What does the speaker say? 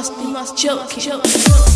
must be must joke, joke.